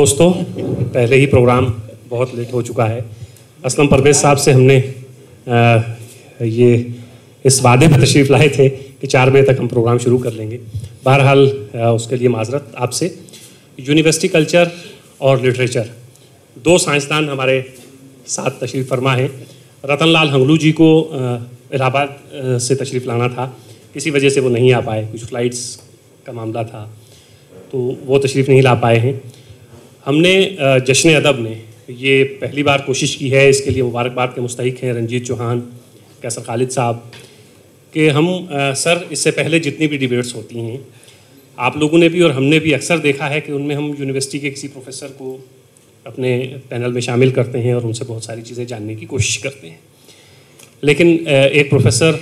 दोस्तों पहले ही प्रोग्राम बहुत लेट हो चुका है। असलम परवेज साहब से हमने आ, ये इस वादे पर तशरीफ़ लाए थे कि चार बजे तक हम प्रोग्राम शुरू कर लेंगे। बहरहाल उसके लिए माजरत आपसे। यूनिवर्सिटी कल्चर और लिटरेचर दो साइंसदान हमारे साथ तशरीफ़ फरमा हैं। रतन लाल हंगलू जी को इलाहाबाद से तशरीफ़ लाना था। किसी वजह से वो नहीं आ पाए कुछ फ़्लाइट्स का मामला था तो वो तशरीफ़ नहीं ला पाए हैं। हमने जश्न अदब में ये पहली बार कोशिश की है इसके लिए मुबारकबाद के मुस्तक हैं रंजीत चौहान कैसर खालिद साहब कि हम आ, सर इससे पहले जितनी भी डिबेट्स होती हैं आप लोगों ने भी और हमने भी अक्सर देखा है कि उनमें हम यूनिवर्सिटी के किसी प्रोफेसर को अपने पैनल में शामिल करते हैं और उनसे बहुत सारी चीज़ें जानने की कोशिश करते हैं। लेकिन एक प्रोफेसर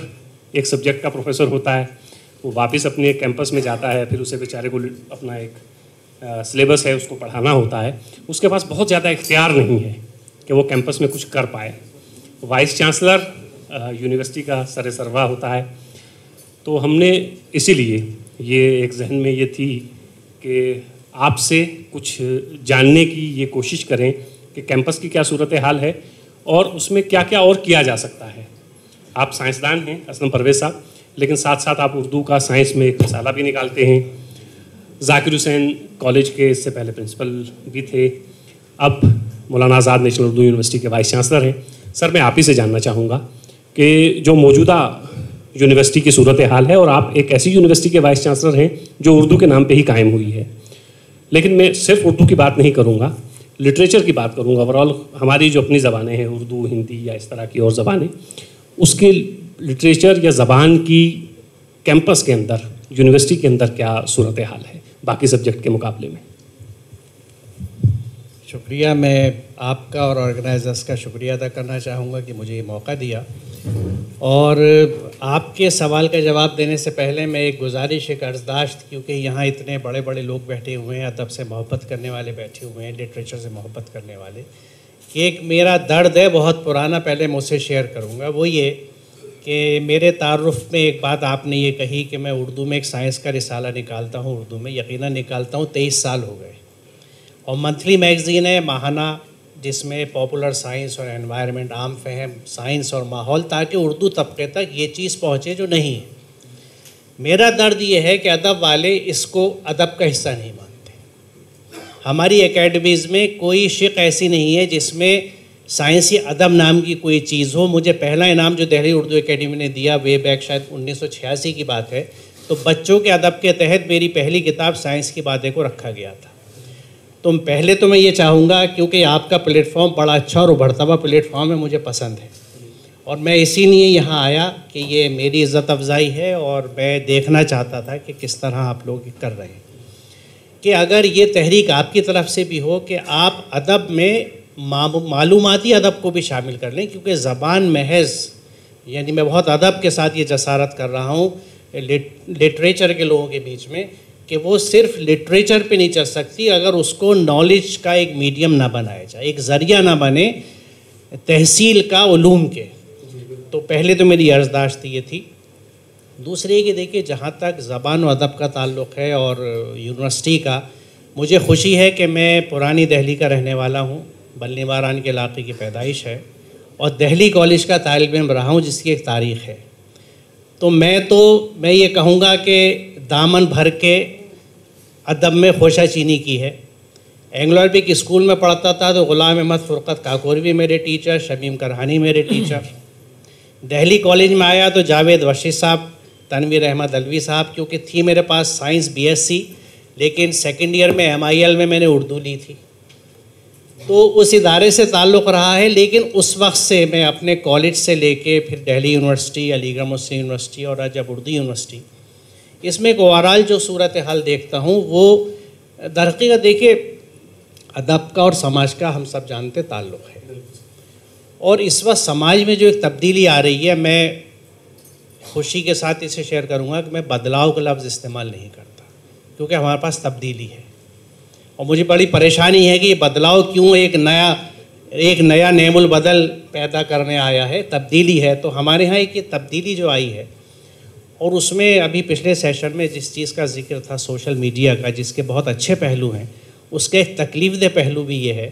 एक सब्जेक्ट का प्रोफेसर होता है वो वापस अपने कैंपस में जाता है फिर उसे बेचारे को अपना एक सिलेबस है, उसको पढ़ाना होता है, उसके पास बहुत ज़्यादा इख्तियार नहीं है कि वो कैंपस में कुछ कर पाए। वाइस चांसलर यूनिवर्सिटी का सर सरवा होता है। तो हमने इसीलिए ये एक जहन में ये थी कि आपसे कुछ जानने की ये कोशिश करें कि कैंपस की क्या सूरत हाल है और उसमें क्या क्या और किया जा सकता है। आप साइंसदान हैं, असलम परवेज साहब, लेकिन साथ साथ आप उर्दू का साइंस में एक मसाला भी निकालते हैं। जाकिर हुसैन कॉलेज के इससे पहले प्रिंसिपल भी थे। अब मौलाना आज़ाद नेशनल उर्दू यूनिवर्सिटी के वाइस चांसलर हैं। सर, मैं आप ही से जानना चाहूँगा कि जो मौजूदा यूनिवर्सिटी की सूरत हाल है और आप एक ऐसी यूनिवर्सिटी के वाइस चांसलर हैं जो उर्दू के नाम पे ही कायम हुई है। लेकिन मैं सिर्फ़ उर्दू की बात नहीं करूँगा, लिटरेचर की बात करूँगा। ओवरऑल हमारी जो अपनी ज़बानें हैं, उर्दू, हिंदी या इस तरह की और ज़बानें, उसके लिटरेचर या ज़बान की कैंपस के अंदर, यूनिवर्सिटी के अंदर क्या सूरत हाल है? बाकी सब्जेक्ट के मुकाबले में। शुक्रिया, मैं आपका और ऑर्गेनाइजर्स का शुक्रिया अदा करना चाहूँगा कि मुझे ये मौका दिया। और आपके सवाल का जवाब देने से पहले मैं एक गुजारिश, एक अर्जदाश्त, क्योंकि यहाँ इतने बड़े बड़े लोग बैठे हुए हैं, अदब से मोहब्बत करने वाले बैठे हुए हैं, लिटरेचर से मोहब्बत करने वाले, कि एक मेरा दर्द है, बहुत पुराना, पहले मुझसे शेयर करूँगा। वो ये कि मेरे तारुफ में एक बात आपने ये कही कि मैं उर्दू में एक साइंस का रिसाला निकालता हूँ, उर्दू में यकीनन निकालता हूँ, तेईस साल हो गए। और मंथली मैगज़ीन है माहाना, जिसमें पॉपुलर साइंस और एनवायरनमेंट आम फहम, साइंस और माहौल, ताकि उर्दू तबके तक ये चीज़ पहुँचे जो नहीं है। मेरा दर्द ये है कि अदब वाले इसको अदब का हिस्सा नहीं मानते। हमारी एकेडमीज़ में कोई शिक ऐसी नहीं है जिसमें साइंसी अदब नाम की कोई चीज़ हो। मुझे पहला इनाम जो दिल्ली उर्दू एकेडमी ने दिया, वे बैक शायद उन्नीस सौ छियासी की बात है। तो बच्चों के अदब के तहत मेरी पहली किताब साइंस की बातें को रखा गया था। तो पहले तो मैं ये चाहूँगा, क्योंकि आपका प्लेटफॉर्म बड़ा अच्छा और उभरता हुआ प्लेटफॉर्म है, मुझे पसंद है। और मैं इसीलिए यहाँ आया कि ये मेरी इज़्ज़त अफजाई है और मैं देखना चाहता था कि किस तरह आप लोग कर रहे हैं। कि अगर ये तहरीक आपकी तरफ़ से भी हो कि आप अदब में मालूमती अदब को भी शामिल कर लें, क्योंकि ज़बान महज, यानी मैं बहुत अदब के साथ ये जसारत कर रहा हूँ लिटरेचर के लोगों के बीच में, कि वो सिर्फ़ लिटरेचर पे नहीं चल सकती, अगर उसको नॉलेज का एक मीडियम ना बनाया जाए, एक ज़रिया ना बने तहसील का ूम के। तो पहले तो मेरी अर्जदाश्त ये थी। दूसरे कि देखिए, जहाँ तक ज़बान अदब का ताल्लुक़ है और यूनिवर्सिटी का, मुझे खुशी है कि मैं पुरानी दहली का रहने वाला हूँ। बल्ली मारान के इलाके की पैदाइश है और दहली कॉलेज का तालब इम रहा हूँ जिसकी एक तारीख़ है। तो मैं तो मैं ये कहूँगा कि दामन भर के अदब में खोशा चीनी की है। एंग्लो अरबिक स्कूल में पढ़ता था तो ग़ुलाम अहमद फ़ुरक़त काकोर भी मेरे टीचर, शमीम करहानी मेरे टीचर। दहली कॉलेज में आया तो जावेद वशी साहब, तनवीर अहमद अलवी साहब, क्योंकि थी मेरे पास साइंस, बीएससी, लेकिन सेकेंड ईयर में एमआईएल में मैंने उर्दू ली थी। तो उस इदारे से ताल्लुक़ रहा है, लेकिन उस वक्त से मैं अपने कॉलेज से लेके फिर Delhi university, Aligarh Muslim university और जब उर्दू यूनिवर्सिटी, इसमें एक ओवरऑल जो सूरत हाल देखता हूँ, वो दरक़ी का देखिए, अदब का और समाज का हम सब जानते ताल्लुक़ है। और इस वक्त समाज में जो एक तब्दीली आ रही है, मैं खुशी के साथ इसे शेयर करूँगा कि मैं बदलाव का लफ्ज़ इस्तेमाल नहीं करता, क्योंकि हमारे पास तब्दीली है। और मुझे बड़ी परेशानी है कि बदलाव क्यों एक नया एक नया नेमुल बदल पैदा करने आया है, तब्दीली है। तो हमारे यहाँ एक ये तब्दीली जो आई है, और उसमें अभी पिछले सेशन में जिस चीज़ का ज़िक्र था सोशल मीडिया का, जिसके बहुत अच्छे पहलू हैं, उसके एक तकलीफ़ दे पहलू भी ये है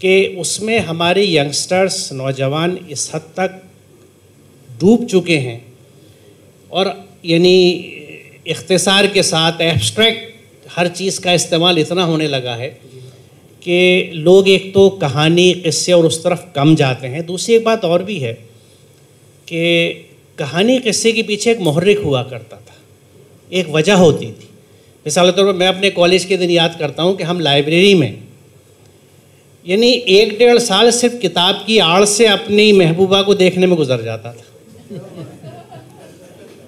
कि उसमें हमारे यंगस्टर्स नौजवान इस हद तक डूब चुके हैं। और यानी इख्तसार के साथ एब्स्ट्रैक्ट हर चीज़ का इस्तेमाल इतना होने लगा है कि लोग एक तो कहानी, किस्से और उस तरफ़ कम जाते हैं। दूसरी एक बात और भी है कि कहानी, किस्से के पीछे एक महर्रिक हुआ करता था। एक वजह होती थी। मिसाल के तौर पर मैं अपने कॉलेज के दिन याद करता हूँ कि हम लाइब्रेरी में, यानी एक डेढ़ साल सिर्फ़ किताब की आड़ से अपनी महबूबा को देखने में गुजर जाता था।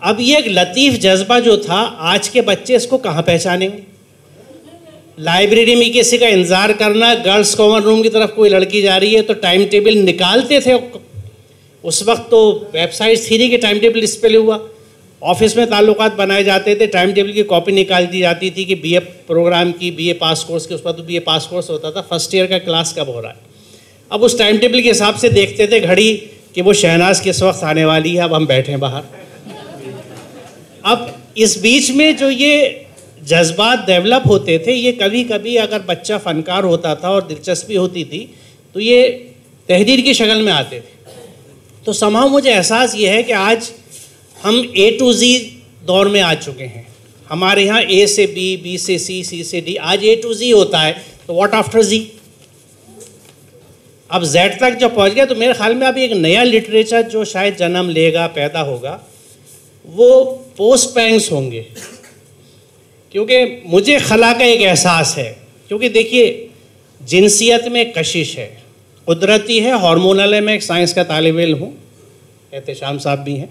अब ये एक लतीफ़ जज्बा जो था, आज के बच्चे इसको कहाँ पहचानेंगे? लाइब्रेरी में किसी का इंतज़ार करना, गर्ल्स कॉमन रूम की तरफ़ कोई लड़की जा रही है तो टाइम टेबल निकालते थे उस वक्त तो वेबसाइट थी नहीं कि टाइम टेबल डिस्प्ले हुआ। ऑफ़िस में ताल्लुक बनाए जाते थे, टाइम टेबल की कॉपी निकाल दी जाती थी कि बीए प्रोग्राम की बीए पास कोर्स के, उस पर तो बीए पास कोर्स होता था। फ़र्स्ट ईयर का क्लास कब हो रहा है? अब उस टाइम टेबल के हिसाब से देखते थे घड़ी कि वो शहनाज किस वक्त आने वाली है, अब हम बैठे बाहर। अब इस बीच में जो ये जज्बात डेवलप होते थे, ये कभी कभी अगर बच्चा फनकार होता था और दिलचस्पी होती थी तो ये तहरीर की शक्ल में आते थे। तो समाव मुझे एहसास ये है कि आज हम ए टू ज़ी दौर में आ चुके हैं। हमारे यहाँ ए से बी बी से सी सी से डी आज ए टू ज़ी होता है तो व्हाट आफ्टर ज़ी अब जेड तक जब पहुँच गया तो मेरे ख्याल में अभी एक नया लिटरेचर जो शायद जन्म लेगा, पैदा होगा, वो पोस्ट पैंग्स होंगे। क्योंकि मुझे खला का एक एहसास है। क्योंकि देखिए, जिनसियत में कशिश है। कुदरती है, हार्मोनल है, मैं एक साइंस का तालब इल्म हूँ एहतशाम साहब भी हैं।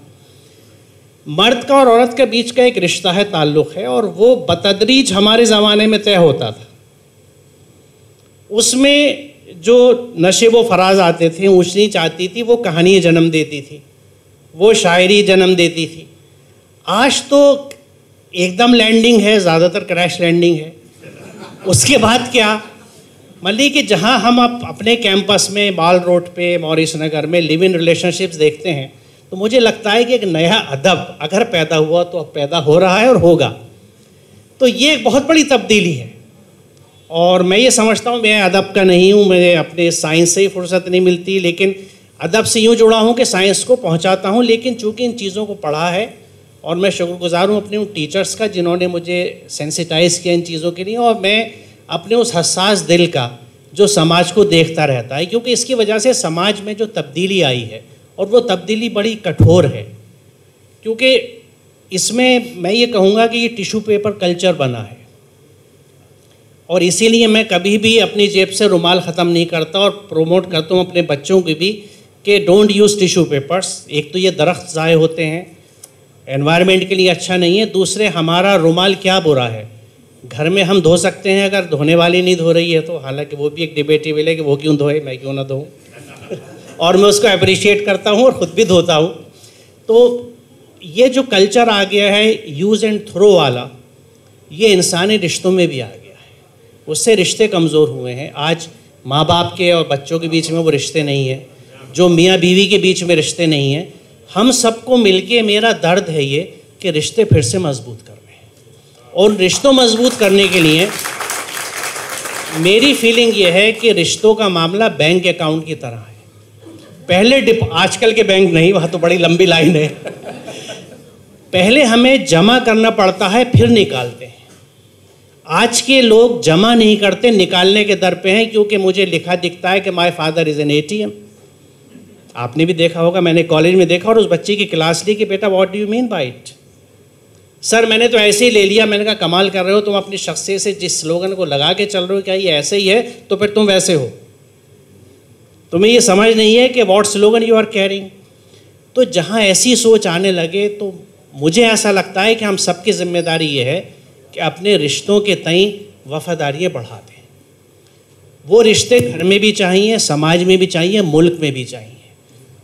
मर्द का और औरत के बीच का एक रिश्ता है, ताल्लुक़ है, और वो बतदरीज हमारे ज़माने में तय होता था। उसमें जो नशे व फराज आते थे ऊँच नीच आती थी, वो कहानी जन्म देती थी, वो शायरी जन्म देती थी। आज तो एकदम लैंडिंग है, ज़्यादातर क्रैश लैंडिंग है। उसके बाद क्या? मान कि जहाँ हम अप, अपने कैंपस में बाल रोड पे मॉरिस नगर में लिव इन रिलेशनशिप्स देखते हैं तो मुझे लगता है कि एक नया अदब अगर पैदा हुआ तो अब पैदा हो रहा है और होगा। तो ये एक बहुत बड़ी तब्दीली है। और मैं ये समझता हूँ, मैं अदब का नहीं हूँ मुझे अपने साइंस से ही फुर्सत नहीं मिलती, लेकिन अदब से यूँ जुड़ा हूँ कि साइंस को पहुँचाता हूँ, लेकिन चूँकि इन चीज़ों को पढ़ा है और मैं शुक्रगुजार हूँ अपने उन टीचर्स का जिन्होंने मुझे सेंसिटाइज़ किया इन चीज़ों के लिए और मैं अपने उस हसास दिल का जो समाज को देखता रहता है, क्योंकि इसकी वजह से समाज में जो तब्दीली आई है और वो तब्दीली बड़ी कठोर है। क्योंकि इसमें मैं ये कहूँगा कि ये टिशू पेपर कल्चर बना है। और इसीलिए मैं कभी भी अपनी जेब से रुमाल ख़त्म नहीं करता और प्रोमोट करता हूँ अपने बच्चों की भी कि डोंट यूज़ टिशू पेपर्स एक तो ये दरख्त ज़ाय होते हैं एनवायरनमेंट के लिए अच्छा नहीं है, दूसरे हमारा रुमाल क्या बुरा है? घर में हम धो सकते हैं, अगर धोने वाली नहीं धो रही है तो। हालाँकि वो भी एक डिबेटेबल है कि वो क्यों धोए, मैं क्यों ना धोऊँ। और मैं उसको अप्रिशिएट करता हूँ और ख़ुद भी धोता हूँ। तो ये जो कल्चर आ गया है यूज़ एंड थ्रो वाला, ये इंसानी रिश्तों में भी आ गया है। उससे रिश्ते कमज़ोर हुए हैं। आज माँ बाप के और बच्चों के बीच में वो रिश्ते नहीं हैं। जो मियाँ बीवी के बीच में रिश्ते नहीं हैं। हम सबको मिलके मेरा दर्द है ये कि रिश्ते फिर से मज़बूत करने हैं। और रिश्तों मज़बूत करने के लिए मेरी फीलिंग ये है कि रिश्तों का मामला बैंक अकाउंट की तरह है। पहले डिप, आजकल के बैंक नहीं, वहाँ तो बड़ी लंबी लाइन है। पहले हमें जमा करना पड़ता है, फिर निकालते हैं। आज के लोग जमा नहीं करते, निकालने के दर पे हैं, क्योंकि मुझे लिखा दिखता है कि my father is an ATM आपने भी देखा होगा, मैंने कॉलेज में देखा और उस बच्चे की क्लास ली कि, बेटा what do you mean by it sir मैंने तो ऐसे ही ले लिया, मैंने कहा, कमाल कर रहे हो, तुम अपनी शख्सियत से जिस स्लोगन को लगा के चल रहे हो, क्या ये ऐसे ही है? तो फिर तुम वैसे हो। तुम्हें ये समझ नहीं है कि what slogan you are carrying तो जहाँ ऐसी सोच आने लगे तो मुझे ऐसा लगता है कि हम सबकी ज़िम्मेदारी ये है कि अपने रिश्तों के तई वफादारियाँ बढ़ा दें। वो रिश्ते घर में भी चाहिए, समाज में भी चाहिए, मुल्क में भी चाहिए।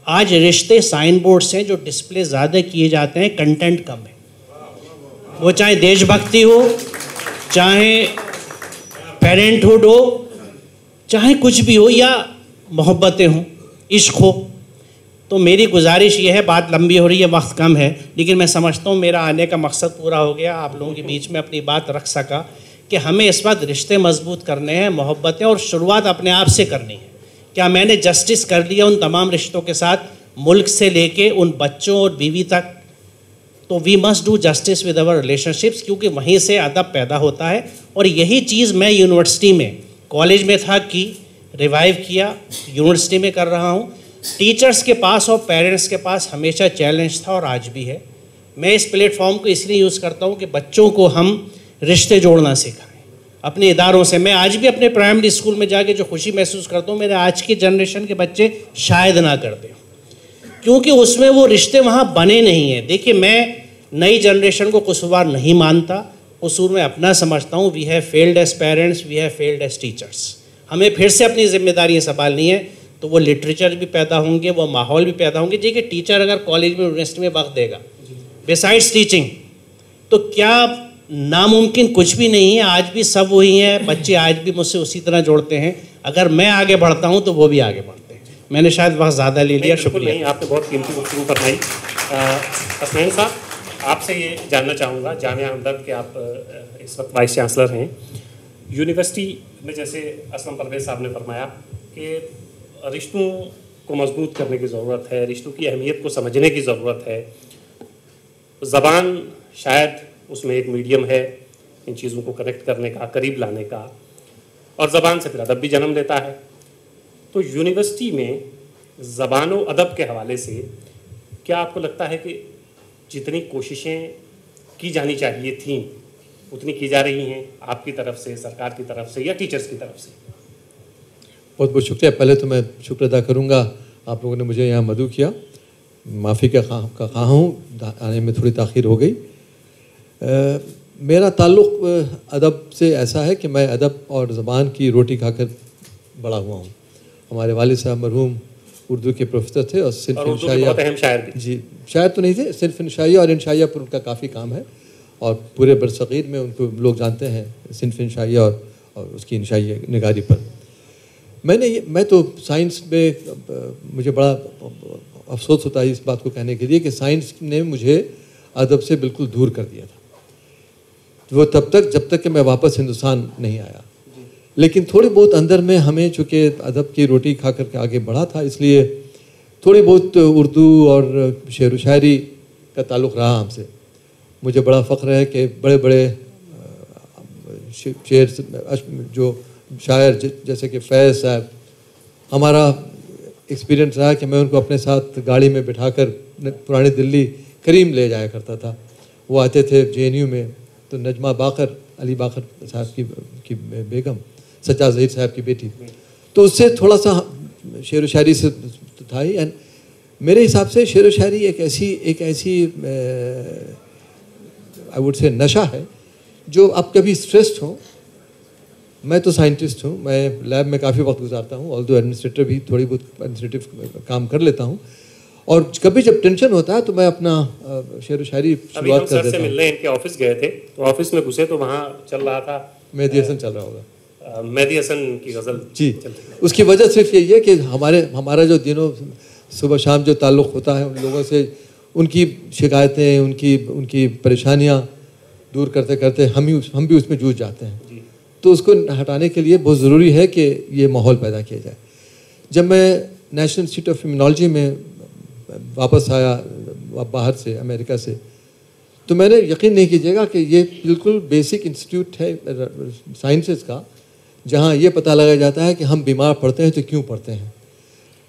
आज रिश्ते साइन बोर्ड से जो डिस्प्ले ज़्यादा किए जाते हैं कंटेंट कम है। वो चाहे देशभक्ति हो, चाहे पेरेंटहुड हो, चाहे कुछ भी हो या मोहब्बतें हों, इश्क हो तो मेरी गुजारिश ये है, बात लंबी हो रही है, वक्त कम है, लेकिन मैं समझता हूँ मेरा आने का मकसद पूरा हो गया, आप लोगों के बीच में अपनी बात रख सका कि हमें इस वक्त रिश्ते मज़बूत करने हैं, मोहब्बतें और शुरुआत अपने आप से करनी है। क्या मैंने जस्टिस कर लिया उन तमाम रिश्तों के साथ मुल्क से लेके उन बच्चों और बीवी तक? तो we must do justice with our relationships क्योंकि वहीं से अदब पैदा होता है। और यही चीज़ मैं यूनिवर्सिटी में कॉलेज में था कि रिवाइव किया यूनिवर्सिटी में कर रहा हूँ। टीचर्स के पास और पेरेंट्स के पास हमेशा चैलेंज था और आज भी है। मैं इस प्लेटफॉर्म को इसलिए यूज़ करता हूँ कि बच्चों को हम रिश्ते जोड़ना सिखाएँ अपने इदारों से। मैं आज भी अपने प्राइमरी स्कूल में जाके जो खुशी महसूस करता हूँ, मेरे आज की जनरेशन के बच्चे शायद ना करते क्योंकि उसमें वो रिश्ते वहाँ बने नहीं हैं। देखिए, मैं नई जनरेशन को कसूरवार नहीं मानता। कसूर में अपना समझता हूँ we have failed as parents we have failed as teachers हमें फिर से अपनी जिम्मेदारियाँ संभालनी है तो वो लिटरेचर भी पैदा होंगे, वो माहौल भी पैदा होंगे। कि टीचर अगर कॉलेज में यूनिवर्सिटी में वक्त देगा बिसाइड्स टीचिंग तो क्या नामुमकिन कुछ भी नहीं है आज भी सब वही हैं बच्चे आज भी मुझसे उसी तरह जोड़ते हैं। अगर मैं आगे बढ़ता हूँ तो वो भी आगे बढ़ते हैं। मैंने शायद बहुत ज़्यादा ले लिया शुक्रिया। नहीं आपने बहुत कीमती गुफ्तु फरमाई। असमैन साहब आपसे ये जानना चाहूँगा जामिया हमदर्द के आप इस वक्त वाइस चांसलर हैं। यूनिवर्सिटी में जैसे असलम परवेज साहब ने फरमाया कि रिश्तों को मज़बूत करने की ज़रूरत है रिश्तों की अहमियत को समझने की ज़रूरत है। ज़बान शायद उसमें एक मीडियम है इन चीज़ों को कनेक्ट करने का, करीब लाने का, और ज़बान से फिर अदब भी जन्म लेता है। तो यूनिवर्सिटी में ज़बान अदब के हवाले से क्या आपको लगता है कि जितनी कोशिशें की जानी चाहिए थी, उतनी की जा रही हैं आपकी तरफ़ से, सरकार की तरफ़ से या टीचर्स की तरफ़ से? बहुत बहुत शुक्रिया। पहले तो मैं शुक्र अदा करूँगा आप लोगों ने मुझे यहाँ मदू किया। माफ़ी का खा का खा हूँ। आने में थोड़ी ताखिर हो गई। मेरा ताल्लुक़ अदब से ऐसा है कि मैं अदब और ज़बान की रोटी खाकर बड़ा हुआ हूँ। हमारे वाल साहब मरहूम उर्दू के प्रोफेसर थे और सिर्फ़ इंशाइया जी शायर तो नहीं थे सिर्फ़ इंशाइया और इंशाइया पर उनका काफ़ी काम है और पूरे बरसग़ीर में उनको लोग जानते हैं सिर्फ़ इंशाइया और, और उसकी इंशाइया निगारी पर। मैंने ये मैं तो साइंस में मुझे बड़ा अफसोस होता है इस बात को कहने के लिए कि साइंस ने मुझे अदब से बिल्कुल दूर कर दिया था। वो तब तक, जब तक कि मैं वापस हिंदुस्तान नहीं आया। लेकिन थोड़ी बहुत अंदर में हमें, चूँकि अदब की रोटी खा करके आगे बढ़ा था, इसलिए थोड़ी बहुत उर्दू और शेर व शायरी का ताल्लुक़ रहा हमसे। मुझे बड़ा फ़ख्र है कि बड़े बड़े शेर जो शायर जैसे कि फैज़ साहब, हमारा एक्सपीरियंस रहा कि मैं उनको अपने साथ गाड़ी में बिठाकर, पुरानी दिल्ली करीम ले जाया करता था। वो आते थे जे में। तो नजमा बाकर, अली बाकर साहब की की बेगम सच्चा जहीर साहब की बेटी। तो उससे थोड़ा सा शेर व शायरी से तो था ही। एंड मेरे हिसाब से शेर व शायरी एक ऐसी एक ऐसी आई वुड से नशा है, जो आप कभी स्ट्रेस्ड हो। मैं तो साइंटिस्ट हूँ, मैं लैब में काफ़ी वक्त गुजारता हूँ ऑल दो एडमिनिस्ट्रेटर भी थोड़ी बहुत एडमिनिस्ट्रेटिव काम कर लेता हूँ। और कभी जब टेंशन होता है तो मैं अपना शेर शायरी शुरुआत कर देता हूँ। मिलने इनके ऑफ़िस गए थे तो ऑफ़िस में घुसे तो वहाँ चल रहा था। मेहदी हसन चल रहा होगा। मेहदी हसन की गज़ल जी। उसकी वजह सिर्फ़ यही है कि हमारे हमारा जो दिनों सुबह शाम जो ताल्लुक़ होता है उन लोगों से उनकी शिकायतें उनकी उनकी परेशानियाँ दूर करते करते हम ही हम भी उसमें जूझ जाते हैं। तो उसको हटाने के लिए बहुत ज़रूरी है कि ये माहौल पैदा किया जाए। जब मैं नेशनल इंस्टीट्यूट ऑफ़ इम्यूनोलॉजी में वापस आया, बाहर से, अमेरिका से। तो मैंने यकीन नहीं कीजिएगा कि ये बिल्कुल बेसिक इंस्टीट्यूट है, साइंसेस का, जहाँ ये पता लगाया जाता है कि हम बीमार पड़ते हैं तो क्यों पड़ते हैं।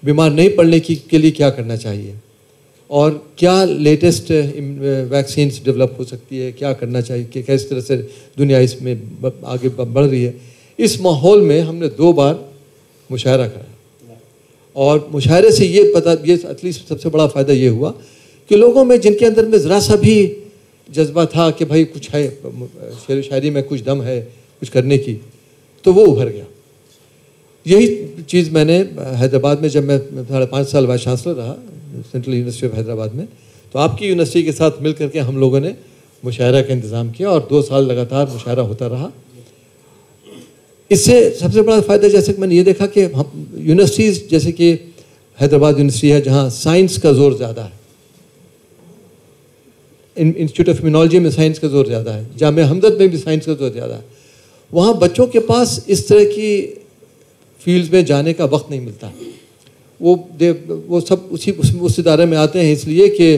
बीमार नहीं पड़ने की, के लिए क्या करना चाहिए? और क्या लेटेस्ट वैक्सीन डेवलप हो सकती है? क्या करना चाहिए? कि किस तरह से दुनिया इसमें आगे बढ़ रही है? इस माहौल में हमने दो बार मुशायरा करा। और मुशायरे से ये पता, ये एटलीस्ट सबसे बड़ा फ़ायदा ये हुआ कि लोगों में जिनके अंदर में ज़रा सा भी जज्बा था कि भाई कुछ है, शेर, शायरी में कुछ दम है कुछ करने की तो वो उभर गया। यही चीज़ मैंने, हैदराबाद में जब मैं साढ़े पाँच साल वाइस चांसलर रहा, सेंट्रल यूनिवर्सिटी ऑफ़ हैदराबाद में तो आपकी यूनिवर्सिटी के साथ मिल करके हम लोगों ने मुशायरा का इंतज़ाम किया और दो साल लगातार मुशायरा होता रहा। इससे सबसे बड़ा फ़ायदा जैसे कि मैंने ये देखा कि हम यूनिवर्सिटीज़ जैसे कि हैदराबाद यूनिवर्सिटी है जहाँ साइंस का ज़ोर ज़्यादा है। इंस्टीट्यूट ऑफ़ इम्यूनोलॉजी में साइंस का ज़ोर ज़्यादा है। जाम हमदर्द में भी साइंस का ज़ोर ज़्यादा है। वहाँ बच्चों के पास इस तरह की फ़ील्ड में जाने का वक्त नहीं मिलता। वो दे वो सब उसी उस, उस इदारे में आते हैं इसलिए कि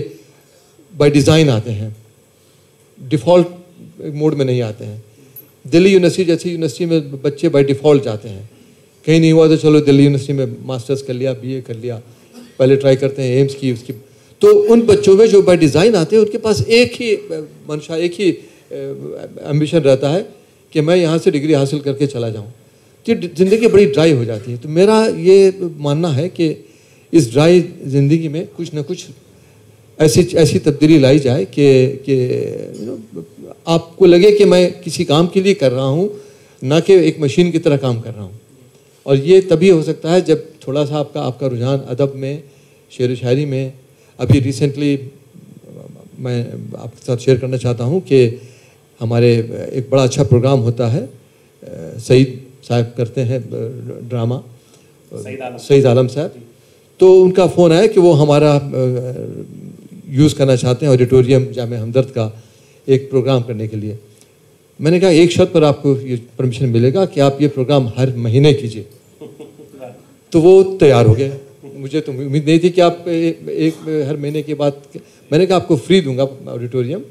बाय डिज़ाइन आते हैं। डिफ़ॉल्ट मोड में नहीं आते हैं। दिल्ली यूनिवर्सिटी जैसी यूनिवर्सिटी में बच्चे बाई डिफ़ॉल्ट जाते हैं। कहीं नहीं हुआ तो चलो दिल्ली यूनिवर्सिटी में मास्टर्स कर लिया बीए कर लिया, पहले ट्राई करते हैं एम्स की, उसकी। तो उन बच्चों में जो बाई डिज़ाइन आते हैं, उनके पास एक ही, मंशा, एक ही एम्बिशन रहता है कि मैं यहाँ से डिग्री हासिल करके चला जाऊँ। तो ज़िंदगी बड़ी ड्राई हो जाती है। तो मेरा ये मानना है कि इस ड्राई ज़िंदगी में कुछ ना कुछ ऐसी ऐसी तब्दीली लाई जाए कि कि यू नो आपको लगे कि मैं किसी काम के लिए कर रहा हूँ ना कि एक मशीन की तरह काम कर रहा हूँ। और ये तभी हो सकता है जब थोड़ा सा आपका आपका रुझान अदब में शेर व शायरी में अभी रिसेंटली मैं आपके साथ शेयर करना चाहता हूँ कि हमारे एक बड़ा अच्छा प्रोग्राम होता है सईद साहब करते हैं ड्रामा सईद आलम। साहब। तो उनका फ़ोन आया कि वो हमारा यूज़ करना चाहते हैं ऑडिटोरियम जाम हमदर्द का एक प्रोग्राम करने के लिए। मैंने कहा एक शर्त पर आपको ये परमिशन मिलेगा कि आप ये प्रोग्राम हर महीने कीजिए। तो वो तैयार हो गए मुझे तो उम्मीद नहीं थी कि आप एक, एक हर महीने के बाद मैंने कहा आपको फ्री दूँगा ऑडिटोरियम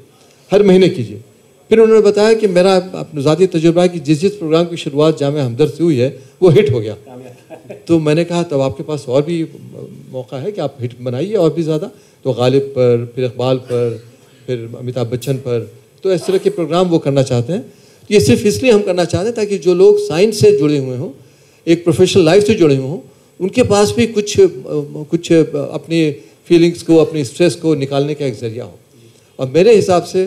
हर महीने कीजिए। फिर उन्होंने बताया कि मेरा ज़ाती तजुर्बा है कि जिस जिस प्रोग्राम की शुरुआत जाम हमदर्द से हुई है वो हिट हो गया। तो मैंने कहा तब तो आपके पास और भी मौका है कि आप हिट बनाइए और भी ज़्यादा। तो गालिब पर, फिर इकबाल पर, फिर अमिताभ बच्चन पर। तो इस तरह के प्रोग्राम वो करना चाहते हैं। ये सिर्फ़ इसलिए हम करना चाहते हैं ताकि जो लोग साइंस से जुड़े हुए हों, एक प्रोफेशनल लाइफ से जुड़े हुए हों, उनके पास भी कुछ कुछ अपनी फीलिंग्स को, अपनी स्ट्रेस को निकालने का एक ज़रिया हो। और मेरे हिसाब से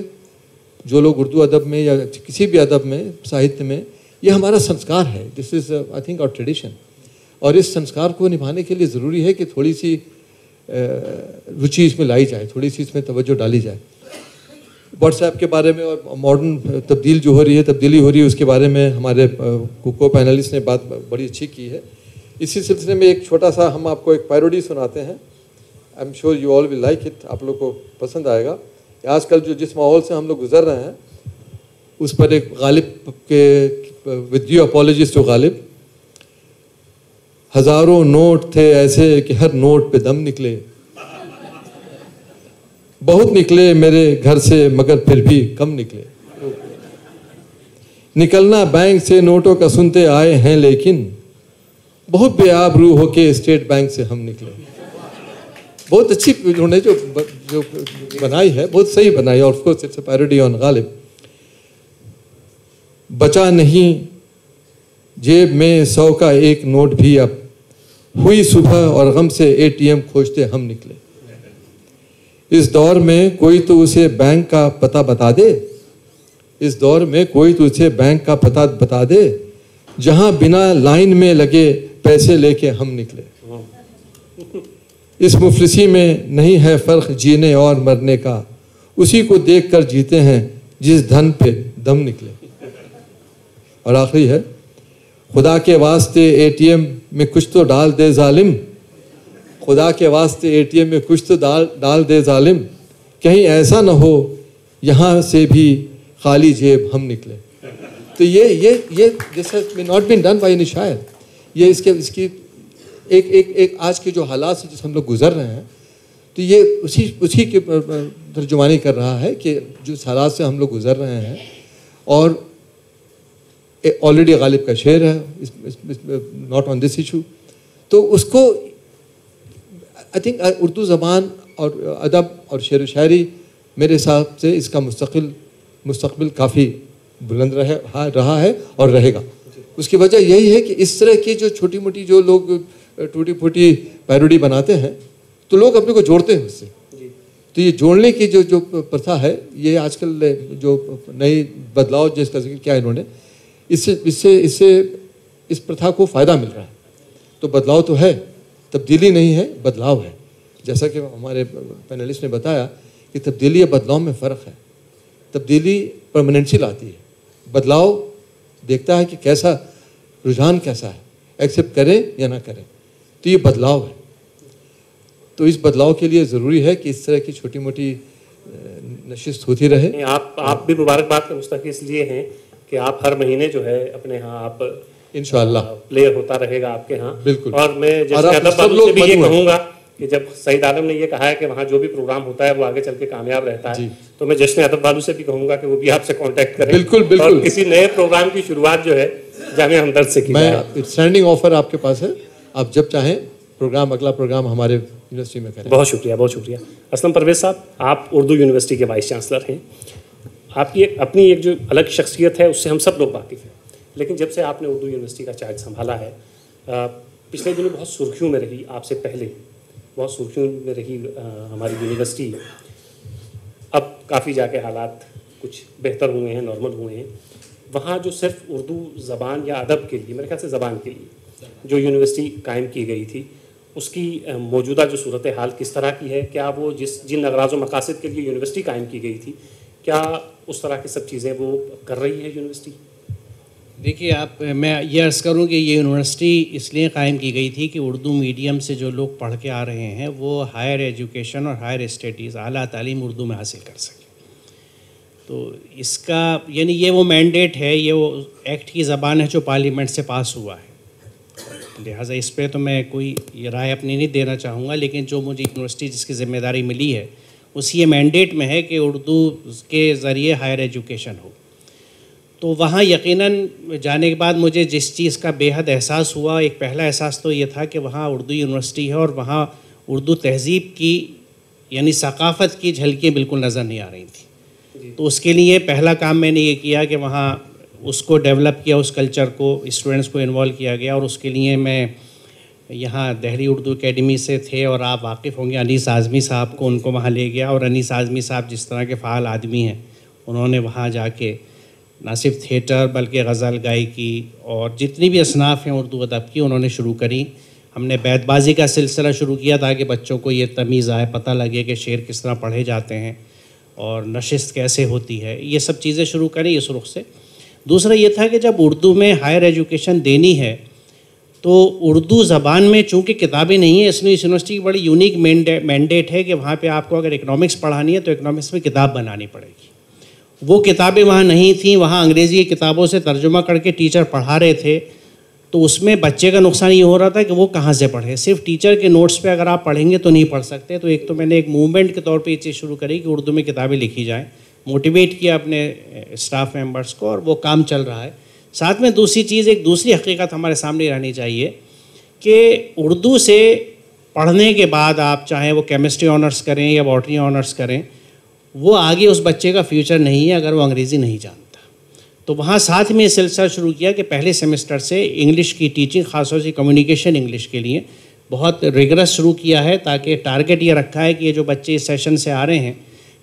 जो लोग उर्दू अदब में या किसी भी अदब में, साहित्य में, ये हमारा संस्कार है। This is I think our tradition और इस संस्कार को निभाने के लिए ज़रूरी है कि थोड़ी सी रुचि इसमें लाई जाए, थोड़ी सी इसमें तवज्जो डाली जाए। व्हाट्सएप के बारे में और मॉडर्न तब्दील जो हो रही है, तब्दीली हो रही है, उसके बारे में हमारे को पैनलिस्ट ने बात बड़ी अच्छी की है। इसी सिलसिले में एक छोटा सा हम आपको एक पैरोडी सुनाते हैं। I am sure you all will like it आप लोग को पसंद आएगा। आजकल जो जिस माहौल से हम लोग गुजर रहे हैं, उस पर एक गालिब के with you apologist to Ghalib हज़ारों नोट थे ऐसे कि हर नोट पे दम निकले। बहुत निकले मेरे घर से, मगर फिर भी कम निकले। निकलना बैंक से नोटों का सुनते आए हैं, लेकिन बहुत बेआबरू होके स्टेट बैंक से हम निकले। बहुत अच्छी उन्होंने जो जो बनाई है, बहुत सही बनाई और of course it's parody on Ghalib बचा नहीं, जेब में सौ का एक नोट भी अब हुई सुबह और गम से एटीएम खोजते हम निकले। इस दौर में कोई तो उसे बैंक का पता बता दे। इस दौर में कोई तो उसे बैंक का पता बता दे। जहाँ बिना लाइन में लगे पैसे लेके हम निकले। इस मुफलिसी में नहीं है फ़र्क जीने और मरने का। उसी को देख कर जीते हैं जिस धन पे दम निकले। और आखिरी है खुदा के वास्ते एटीएम में कुछ तो डाल दे जालिम। खुदा के वास्ते एटीएम में कुछ तो डाल डाल दे जालिम। कहीं ऐसा ना हो, यहाँ से भी खाली जेब हम निकले। तो ये ये ये this has not been done by any शायर ये इसके, इसकी एक एक एक आज के जो हालात से जिस हम लोग गुजर रहे हैं तो ये उसी उसी की तर्जुमानी कर रहा है कि जो हालात से हम लोग गुजर रहे हैं। और ऑलरेडी गालिब का शेर है नॉट ऑन दिस इशू तो उसको आई थिंक उर्दू ज़बान और अदब और शेर व शायरी मेरे हिसाब से इसका मुस्तकिल मुस्तबिल काफ़ी बुलंद रहे हाँ रहा है और रहेगा। उसकी वजह यही है कि इस तरह की जो छोटी मोटी जो लोग टूटी फूटी पैरोडी बनाते हैं तो लोग अपने को जोड़ते हैं उससे। तो ये जोड़ने की जो जो प्रथा है ये आजकल जो नई बदलाव जिसका ज़िक्र किया इन्होंने इससे इससे इससे इस प्रथा को फ़ायदा मिल रहा है। तो बदलाव तो है, तब्दीली नहीं है, बदलाव है। जैसा कि हमारे पैनलिस्ट ने बताया कि तब्दीली या बदलाव में फ़र्क है। तब्दीली परमानेंसी लाती है। बदलाव देखता है कि कैसा, रुझान कैसा है। एक्सेप्ट करें या ना करें तो ये बदलाव है। तो इस बदलाव के लिए ज़रूरी है कि इस तरह की छोटी मोटी नशिस्त होती रहे। आप आप भी मुबारकबाद का मुस्तक इसलिए हैं कि आप हर महीने जो है अपने यहाँ आप इंशाल्लाह। प्लेयर होता रहेगा आपके यहाँ। बिल्कुल। और मैं जैसे भी ये। कहूँगा कि जब सईद आलम ने ये कहा है कि वहाँ जो भी प्रोग्राम होता है वो आगे चल के कामयाब रहता है तो मैं जश्न अदब वालू से भी कहूँगा कि वो भी आपसे कांटेक्ट करें। बिल्कुल, बिल्कुल। और किसी नए प्रोग्राम की शुरुआत जो है जामिया हमदर्द से की मैं स्टैंडिंग ऑफ़र आपके पास है। आप जब चाहें प्रोग्राम अगला प्रोग्राम हमारे यूनिवर्सिटी में करें। बहुत शुक्रिया बहुत शुक्रिया। असलम परवेज साहब आप उर्दू यूनिवर्सिटी के वाइस चांसलर हैं। आपकी अपनी एक जो अलग शख्सियत है, उससे हम सब लोग वाकिफ़ हैं। लेकिन जब से आपने उर्दू यूनिवर्सिटी का चार्ज संभाला है पिछले दिनों बहुत सुर्खियों में रही आपसे पहले, बहुत सुर्खियों में रही हमारी यूनिवर्सिटी। अब काफ़ी जाके हालात कुछ बेहतर हुए हैं, नॉर्मल हुए हैं। वहाँ जो सिर्फ़ उर्दू ज़बान या अदब के लिए, मेरे ख्याल से ज़बान के लिए, जो यूनिवर्सिटी कायम की गई थी, उसकी मौजूदा जो सूरत हाल किस तरह की है, क्या वो जिस जिन अगराज व मकासद के लिए यूनिवर्सिटी कायम की गई थी क्या उस तरह की सब चीज़ें वो कर रही है यूनिवर्सिटी देखिए, आप, मैं ये अर्ज़ करूँ कि ये यूनिवर्सिटी इसलिए कायम की गई थी कि उर्दू मीडियम से जो लोग पढ़ के आ रहे हैं, वो हायर एजुकेशन और हायर स्टडीज़ अली तालीम उर्दू में हासिल कर सकें। तो इसका, यानी ये वो मैंडेट है, ये वो एक्ट की ज़बान है जो पार्लियामेंट से पास हुआ है। लिहाजा इस पर तो मैं कोई राय अपनी नहीं देना चाहूँगा, लेकिन जो मुझे यूनिवर्सिटी जिसकी ज़िम्मेदारी मिली है उसी ये मैंडेट में है कि उर्दू के ज़रिए हायर एजुकेशन हो। तो वहाँ यकीनन जाने के बाद मुझे जिस चीज़ का बेहद एहसास हुआ एक पहला एहसास तो ये था कि वहाँ उर्दू यूनिवर्सिटी है और वहाँ उर्दू तहज़ीब की यानी सकाफ़त की झलकियाँ बिल्कुल नज़र नहीं आ रही थी। तो उसके लिए पहला काम मैंने ये किया कि वहाँ उसको डेवलप किया उस कल्चर को स्टूडेंट्स को इन्वॉल्व किया गया और उसके लिए मैं यहाँ दिल्ली उर्दू एकेडमी से थे और आप वाकिफ़ होंगे। अनीस आज़मी साहब को उनको वहाँ ले गया और अनीस आज़मी साहब जिस तरह के फ़ाल आदमी हैं, उन्होंने वहाँ जाके ना सिर्फ़ थिएटर बल्कि गज़ल, गायकी और जितनी भी असनाफ़ हैं उर्दू अदब की उन्होंने शुरू करी। हमने बैतबाजी का सिलसिला शुरू किया ताकि बच्चों को ये तमीज़ आए, पता लगे कि शेर किस तरह पढ़े जाते हैं और नशस्त कैसे होती है। ये सब चीज़ें शुरू करी इस रुख से। दूसरा ये था कि जब उर्दू में हायर एजुकेशन देनी है तो उर्दू ज़बान में, चूँकि किताबें नहीं है, इसलिए इस यूनिवर्सिटी की बड़ी यूनिक मैंडेट है कि वहाँ पे आपको अगर इकोनॉमिक्स पढ़ानी है तो इकोनॉमिक्स में किताब बनानी पड़ेगी। वो किताबें वहाँ नहीं थी, वहाँ अंग्रेज़ी की किताबों से तर्जुमा करके टीचर पढ़ा रहे थे। तो उसमें बच्चे का नुकसान ये हो रहा था कि वो कहाँ से पढ़े? सिर्फ़ टीचर के नोट्स पे अगर आप पढ़ेंगे तो नहीं पढ़ सकते। तो एक तो मैंने एक मूवमेंट के तौर पे ये चीज़ शुरू करी कि उर्दू में किताबें लिखी जाएँ। मोटिवेट किया अपने स्टाफ मेंबर्स को और वो काम चल रहा है। साथ में दूसरी चीज़, एक दूसरी हकीकत हमारे सामने रहनी चाहिए कि उर्दू से पढ़ने के बाद आप चाहे वो केमिस्ट्री ऑनर्स करें या बॉटनी ऑनर्स करें, वो आगे उस बच्चे का फ्यूचर नहीं है अगर वो अंग्रेज़ी नहीं जानता। तो वहाँ साथ में सिलसिला शुरू किया कि पहले सेमेस्टर से इंग्लिश की टीचिंग ख़ासतौर से कम्युनिकेशन इंग्लिश के लिए बहुत रिगरस शुरू किया है ताकि टारगेट ये रखा है कि ये जो बच्चे इस सेशन से आ रहे हैं,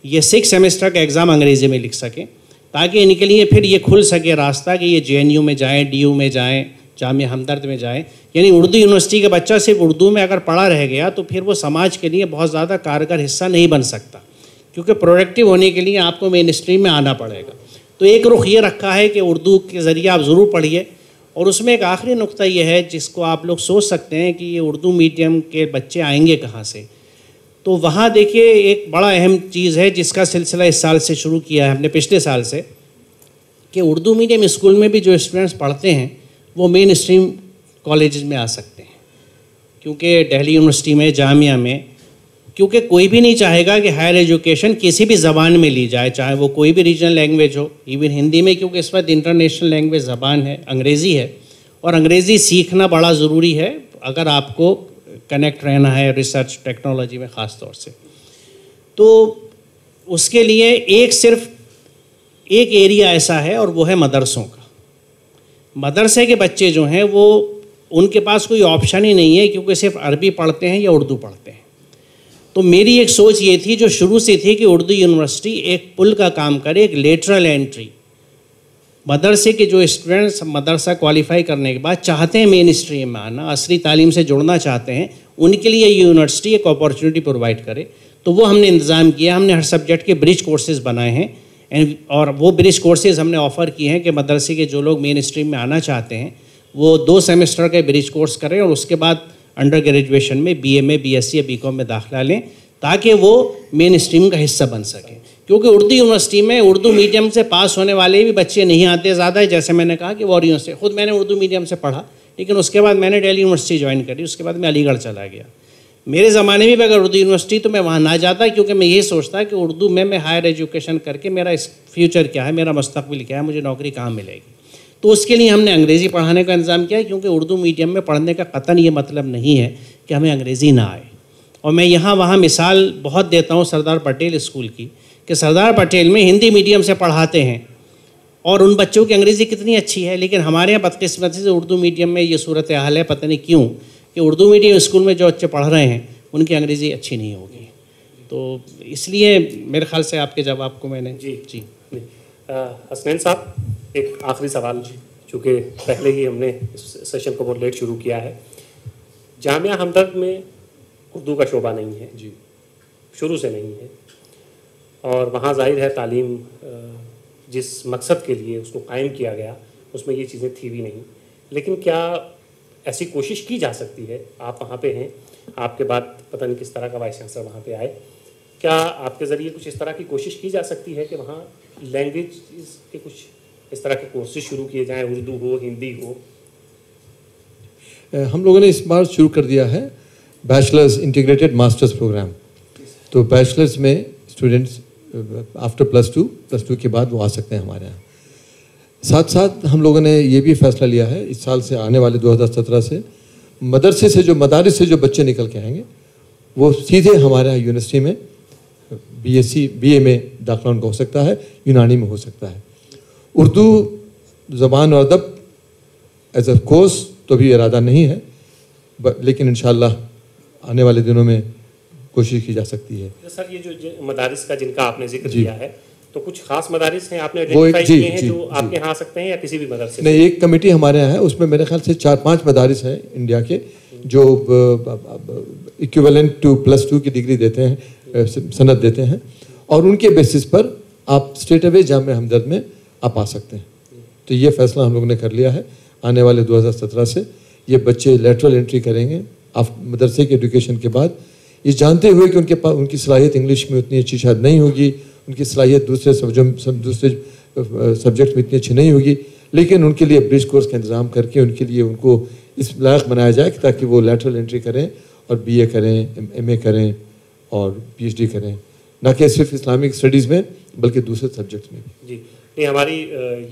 ये सिक्स सेमेस्टर का एग्ज़ाम अंग्रेज़ी में लिख सकें। ताकि इनके लिए फिर ये खुल सके रास्ता कि ये जेएनयू में जाएँ डी में जाएँ, जामिया हमदर्द में जाएँ। यानी उर्दू यूनिवर्सिटी का बच्चा सिर्फ़ उर्दू में अगर पढ़ा रह गया तो फिर वो समाज के लिए बहुत ज़्यादा कारगर हिस्सा नहीं बन सकता। क्योंकि प्रोडक्टिव होने के लिए आपको मेन स्ट्रीम में आना पड़ेगा। तो एक रुख ये रखा है कि उर्दू के ज़रिए आप ज़रूर पढ़िए। और उसमें एक आखिरी नुक्ता यह है जिसको आप लोग सोच सकते हैं कि ये उर्दू मीडियम के बच्चे आएँगे कहाँ से? तो वहाँ देखिए एक बड़ा अहम चीज़ है जिसका सिलसिला इस साल से शुरू किया है हमने पिछले साल से, कि उर्दू मीडियम स्कूल में भी जो स्टूडेंट्स पढ़ते हैं, वो मेन स्ट्रीम कॉलेज में आ सकते हैं। क्योंकि दिल्ली यूनिवर्सिटी में, जामिया में, क्योंकि कोई भी नहीं चाहेगा कि हायर एजुकेशन किसी भी ज़बान में ली जाए, चाहे वो कोई भी रीजनल लैंग्वेज हो। इवन हिंदी में, क्योंकि इस वक्त इंटरनेशनल लैंग्वेज ज़बान है, अंग्रेज़ी है, और अंग्रेज़ी सीखना बड़ा ज़रूरी है। अगर आपको कनेक्ट रहना है रिसर्च टेक्नोलॉजी में ख़ास तौर से। तो उसके लिए एक सिर्फ़ एक एरिया ऐसा है और वो है मदरसों का। मदरसे के बच्चे जो हैं वो, उनके पास कोई ऑप्शन ही नहीं है क्योंकि सिर्फ़ अरबी पढ़ते हैं या उर्दू पढ़ते हैं। तो मेरी एक सोच ये थी, जो शुरू से थी कि उर्दू यूनिवर्सिटी एक पुल का काम करे, एक लेटरल एंट्री मदरसे के जो स्टूडेंट्स मदरसा क्वालिफाई करने के बाद चाहते हैं मेन स्ट्रीम में आना, असली तालीम से जुड़ना चाहते हैं, उनके लिए यूनिवर्सिटी एक अपॉर्चुनिटी प्रोवाइड करे। तो वो हमने इंतज़ाम किया, हमने हर सब्जेक्ट के ब्रिज कोर्सेज बनाए हैं। एंड और वो ब्रिज कोर्सेज हमने ऑफ़र किए हैं कि मदरसे के जो लोग मेन स्ट्रीम में आना चाहते हैं, वो दो सेमेस्टर के ब्रिज कोर्स करें और उसके बाद अंडर ग्रेजुएशन में बी ए में बी एस सी या बी कॉम में दाखिला लें। ताकि वो मेन स्ट्रीम का हिस्सा बन सकें। क्योंकि उर्दू यूनिवर्सिटी में उर्दू मीडियम से पास होने वाले भी बच्चे नहीं आते ज़्यादा जैसे मैंने कहा कि वॉर यूनिवर्सिटी खुद मैंने उर्दू मीडियम से पढ़ा, लेकिन उसके बाद मैंने डेली यूनिवर्सिटी ज्वाइन करी, उसके बाद मैं अलीगढ़ चला गया। मेरे ज़माने में भी अगर उर्दू यूनिवर्सिटी तो मैं वहाँ ना जाता, क्योंकि मैं यही सोचता कि उर्दू में मैं हायर एजुकेशन करके मेरा इस फ्यूचर क्या है, मेरा मुस्तबिल क्या है, मुझे नौकरी कहाँ मिलेगी? तो उसके लिए हमने अंग्रेज़ी पढ़ाने का इंतज़ाम किया, क्योंकि उर्दू मीडियम में पढ़ने का कतन ये मतलब नहीं है कि हमें अंग्रेज़ी ना आए। और मैं यहाँ वहाँ मिसाल बहुत देता हूँ सरदार पटेल स्कूल की कि सरदार पटेल में हिंदी मीडियम से पढ़ाते हैं और उन बच्चों की अंग्रेज़ी कितनी अच्छी है लेकिन हमारे यहाँ बदकिस्मती से उर्दू मीडियम में ये सूरत हाल है पता नहीं क्यों कि उर्दू मीडियम स्कूल में जो बच्चे पढ़ रहे हैं उनकी अंग्रेज़ी अच्छी नहीं होगी। तो इसलिए मेरे ख्याल से आपके जवाब को मैंने जी। जी। हसनैन साहब एक आखिरी सवाल जी चूँकि पहले ही हमने इस सेशन को बहुत लेट शुरू किया है। जामिया हमदर्द में उर्दू का शोबा नहीं है। जी। शुरू से नहीं है। और वहाँ ज़ाहिर है तालीम जिस मकसद के लिए उसको कायम किया गया उसमें ये चीज़ें थी भी नहीं। लेकिन क्या ऐसी कोशिश की जा सकती है? आप वहाँ पे हैं। आपके बाद पता नहीं किस तरह का वाइस चांसलर वहाँ पे आए। क्या आपके ज़रिए कुछ इस तरह की कोशिश की जा सकती है कि वहाँ लैंग्वेज के कुछ इस तरह के कोर्सेज शुरू किए जाएँ? उर्दू हो हिंदी हो। हम लोगों ने इस बार शुरू कर दिया है। बैचलर्स इंटीग्रेटेड मास्टर्स प्रोग्राम तो बैचलर्स में students after plus two plus two के बाद वो आ सकते हैं हमारे यहाँ। साथ साथ हम लोगों ने ये भी फैसला लिया है, इस साल से आने वाले 2017 से, मदरसे से जो, मदारस से जो बच्चे निकल के आएँगे, वो सीधे हमारे यहाँ यूनिवर्सिटी में B S C B A में दाखिला उनका हो सकता है, यूनानी में हो सकता है। उर्दू ज़बान और अदब एज अ कोर्स तो भी इरादा नहीं है लेकिन इन आने वाले दिनों में कोशिश की जा सकती है। सर ये जो मदारिस का जिनका आपने ज़िक्र किया है तो कुछ खास मदारिस हैं आपने किए हैं जो आपके यहाँ आ सकते हैं या किसी भी मदरसे नहीं एक कमेटी हमारे यहाँ है उसमें मेरे ख्याल से चार पाँच मदारिस हैं इंडिया के जो इक्विवेलेंट टू प्लस टू की डिग्री देते हैं सनत देते हैं और उनके बेसिस पर आप स्टेट अवे जाम हमदर्द में आप आ सकते हैं। तो ये फैसला हम लोगों ने कर लिया है आने वाले 2017 से ये बच्चे लेटरल एंट्री करेंगे मदरसे के एजुकेशन के बाद, ये जानते हुए कि उनके पास उनकी सलाहियत इंग्लिश में उतनी अच्छी शायद नहीं होगी, उनकी सलाहियत दूसरे सब दूसरे सब्जेक्ट में इतनी अच्छी नहीं होगी, लेकिन उनके लिए ब्रिज कोर्स का इंतज़ाम करके उनके लिए उनको इस लायक बनाया जाए ताकि वो लेटरल एंट्री करें और बीए करें एमए करें और पीएचडी करें। ना कि सिर्फ़ इस्लामिक स्टडीज़ में, बल्कि दूसरे सब्जेक्ट्स में जी, नहीं, हमारी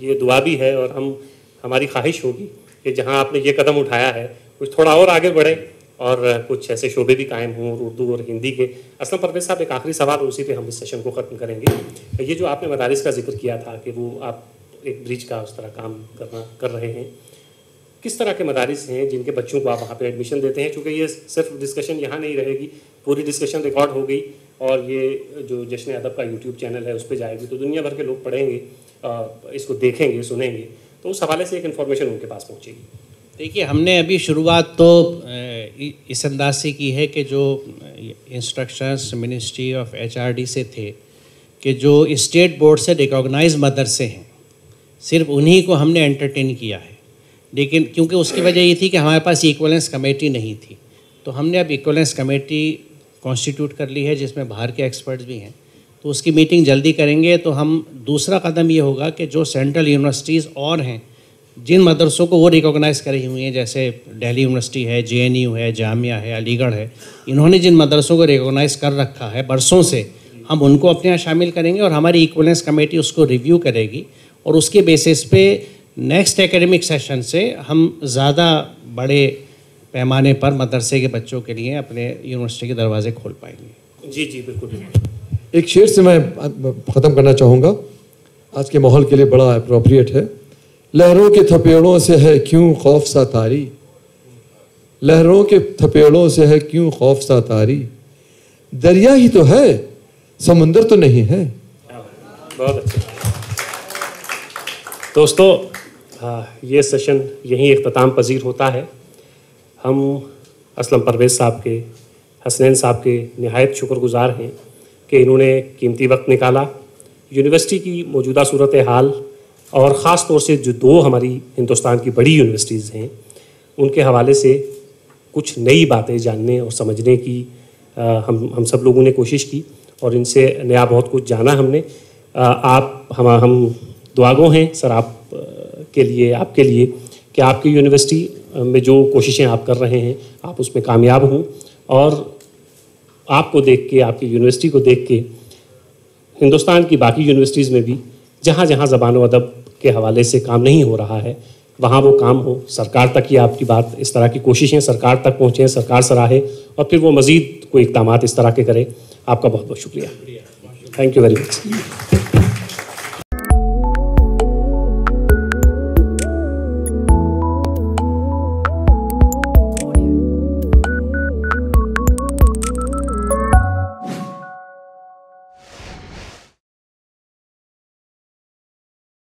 ये दुआ भी है और हम, हमारी ख्वाहिश होगी कि जहाँ आपने ये कदम उठाया है, कुछ थोड़ा और आगे बढ़े। और कुछ ऐसे शोबे भी कायम हों उर्दू और हिंदी के। असलम परवेज साहब, एक आखिरी सवाल उसी पे हम इस सेशन को ख़त्म करेंगे। ये जो आपने मदारस का ज़िक्र किया था कि वो आप एक ब्रिज का उस तरह काम करना, कर रहे हैं, किस तरह के मदारस हैं जिनके बच्चों को आप वहाँ पे एडमिशन देते हैं? क्योंकि ये सिर्फ़ डिस्कशन यहाँ नहीं रहेगी, पूरी डिस्कशन रिकॉर्ड हो गई और ये जो जश्न अदब का यूट्यूब चैनल है उस पर जाएगी तो दुनिया भर के लोग पढ़ेंगे इसको देखेंगे, सुनेंगे तो उस हवाले से एक इन्फॉर्मेशन उनके पास पहुँचेगी। देखिए, हमने अभी शुरुआत तो इस अंदाज से की है कि जो इंस्ट्रक्शंस मिनिस्ट्री ऑफ़ एचआरडी से थे कि जो स्टेट बोर्ड से रिकॉग्नाइज मदरसे हैं, सिर्फ़ उन्हीं को हमने एंटरटेन किया है। लेकिन क्योंकि उसकी वजह ये थी कि हमारे पास इक्वलेंस कमेटी नहीं थी तो हमने अब इक्वलेंस कमेटी कॉन्स्टिट्यूट कर ली है, जिसमें बाहर के एक्सपर्ट्स भी हैं। तो उसकी मीटिंग जल्दी करेंगे तो हम, दूसरा कदम ये होगा कि जो सेंट्रल यूनिवर्सिटीज़ और हैं जिन मदरसों को वो रिकॉग्नाइज़ करी हुई हैं जैसे दिल्ली यूनिवर्सिटी है जेएनयू है जामिया है अलीगढ़ है इन्होंने जिन मदरसों को रिकॉग्नाइज़ कर रखा है बरसों से हम उनको अपने यहाँ शामिल करेंगे और हमारी इक्वलेंस कमेटी उसको रिव्यू करेगी और उसके बेसिस पे नेक्स्ट एकेडमिक सेशन से हम ज़्यादा बड़े पैमाने पर मदरसे के बच्चों के लिए अपने यूनिवर्सिटी के दरवाजे खोल पाएँगे। जी जी बिल्कुल एक शेर से मैं ख़त्म करना चाहूँगा। आज के माहौल के लिए बड़ा अप्रोप्रिएट है। लहरों के थपेड़ों से है क्यों खौफ सा तारी? लहरों के थपेड़ों से है क्यों खौफ सा तारी? दरिया ही तो है, समुंदर तो नहीं है। बहुत अच्छा। दोस्तों ये सेशन यहीं अख्ताम पजीर होता है। हम असलम परवेज़ साहब के, हसनैन साहब के नहायत शुक्रगुजार हैं कि इन्होंने कीमती वक्त निकाला। यूनिवर्सिटी की मौजूदा सूरत हाल और ख़ास तौर से जो दो हमारी हिंदुस्तान की बड़ी यूनिवर्सिटीज़ हैं उनके हवाले से कुछ नई बातें जानने और समझने की आ, हम हम सब लोगों ने कोशिश की और इनसे नया बहुत कुछ जाना हमने। आप हम हम दुआगो हैं सर आप के लिए आपके लिए कि आपकी यूनिवर्सिटी में जो कोशिशें आप कर रहे हैं आप उसमें कामयाब हों और आपको देख के आपकी यूनिवर्सिटी को देख के हिंदुस्तान की बाकी यूनिवर्सिटीज़ में भी जहाँ जहाँ ज़बान अदब के हवाले से काम नहीं हो रहा है वहाँ वो काम हो। सरकार तक ही आपकी बात इस तरह की कोशिशें सरकार तक पहुँचें सरकार सराहे और फिर वो मज़ीद कोई इकदाम इस तरह के करें। आपका बहुत बहुत शुक्रिया। Thank you very much